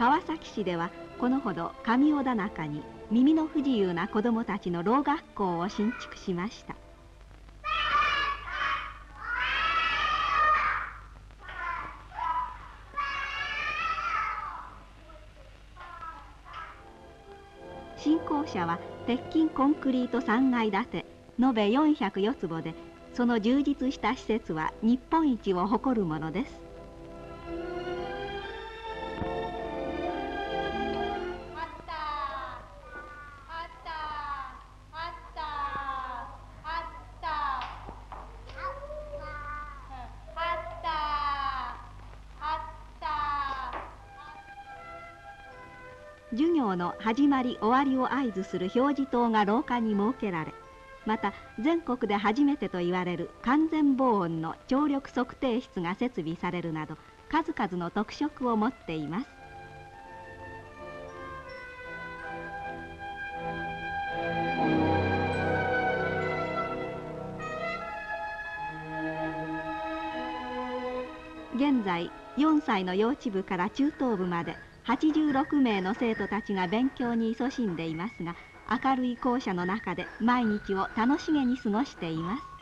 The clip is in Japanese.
川崎市ではこのほど上小田中に耳の不自由な子どもたちのろう学校を新築しました。新校舎は鉄筋コンクリート3階建て延べ404坪でその充実した施設は日本一を誇るものです。授業の始まり終わりを合図する表示灯が廊下に設けられまた全国で初めてと言われる完全防音の聴力測定室が設備されるなど数々の特色を持っています。現在4歳の幼稚部から中等部まで86名の生徒たちが勉強に勤しんでいますが明るい校舎の中で毎日を楽しげに過ごしています。